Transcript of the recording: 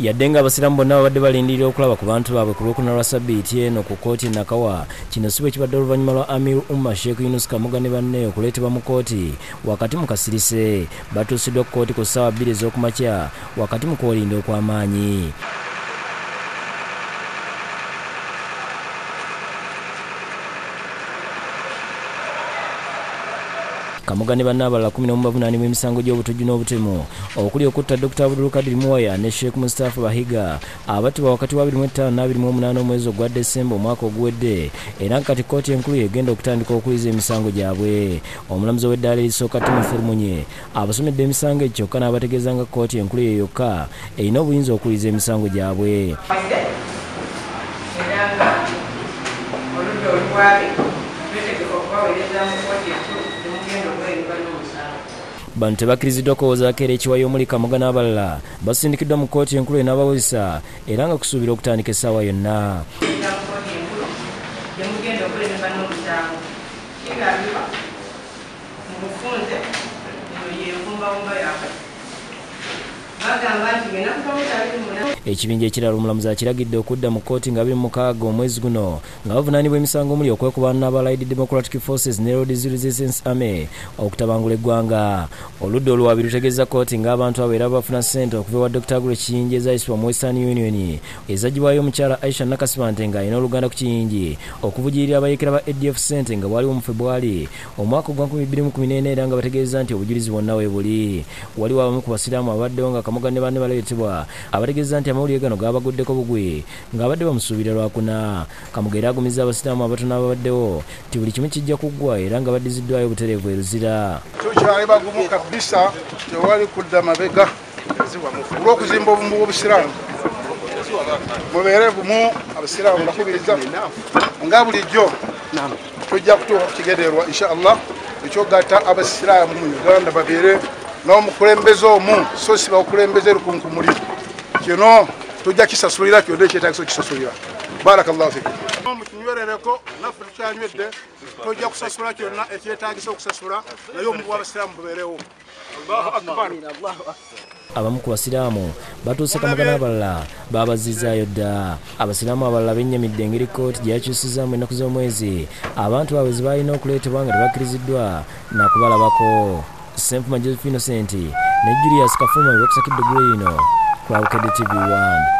yadde nga abasiraamu bonna babadde balindirira okulaba ku bantu baabwe ku lwokuna lwa sabbiiti eno ku kooti e nakawa. Kino si bwe kibadde oluvannyuma lwa amir umma sheekh yunus kamuga ne banne okuleetebwa mu kooti wakati mu kasirise batuusiddwa ku kooti ku ssaawa bbiri ez'okumakya wakati mu kwolinda okw'amaanyi kamuga ne banne abalala 11 bavunaanibwa emisango gy'obutujju n'obutemu okuli okutta dr abdulkadir muwaya ne sheekh mustapha bahiga abattibwa wakati wa 25 na28 omwezi ogwa desemba omwaka oguwedde. Era kati kooti enkulu yegenda okutandika okuliza emisango gyabwe. Omulamuzi ow'eddaala erisooka timothy lumunye abasomedde emisango egyo kyokka n'abategeeza nga kooti enkulu eyo yokka erina obuyinza okuliza emisango gyabwe. Era nga oludda olukwabe twetegeka okubaweereza mu kooti enkulu bano tebakkiriziddwa kuwozaako era ekiwayo omuli kamuga n'abalala basindikiddwa mu kooti enkulu enaabawozesa era nga kusuubira okutandika essaawa yonna. Bagamba nti ngenaku kamutali muna ekibinja ekirala omulamuzi akiragidde okudda mu kooti nga 26 omwezi guno nga bavunaanibwa emisango omuli okwekubaana n'abalid democratic forces ne roads resistance army okutabangula eggwanga. Oludda oluwabi lutegeeza kooti ng'abantu abo era bafuna ssente okuva ewa dr agule kiyingi ezayisibwa mu western union. Ezagibwayo omukyala aisha nakasibante nga alina oluganda ku kiyingi okuvujirira abayekera ba adf ssente nga bwaliwo mu februari omwaka ogwa 2014 era nga bategeeza nti obujulizi bwonna we buli waliwo abamu ku basiraamu abaddewo nga kamuga ne banne baleetebwa abategeeza nti amawulire gano gabaguddeko bugwe ng'abadde bamusuubira lwakuna kamuga era agumiza abasiraamu abatono ababaddewo nti buli kimu kijja kuggwa era nga baddiziddwayo obutereevu eruzira. Tukyali bagumu kabisa tewali kudda mabega. Olw'okuzimba obumu bw'obusiraamu. Mubeere bumu abasiraamu bakubiriza nga bulijjo tujja kutuuka ku kigendererwa insha allah ekyogatta abasiraamu mu uganda babeere n'omukulembeze omu so si bakulembeze lukunkumuli kino tujja kisasulira kyonna ekyetagisa okisasulira barakallahu fikum mukinywerereko naffe tukyanywedde tojja kusasula kyonna ekyetagisa okusasula naye omu bwabasiraamu bubeerewo abamu ku basiraamu batuuse kamuga n'abalala babazizaayo dda abasiraamu abalala bennyamidde engeri kooti gye yakyusizaamu ennaku z'omwezi. Abantu baabwe ze balina okuleetebwa nga tebakkiriziddwa nakubalabako semfuma joseph innocent ne julius kafuma bebakusakidde Qualquer é te viu, One.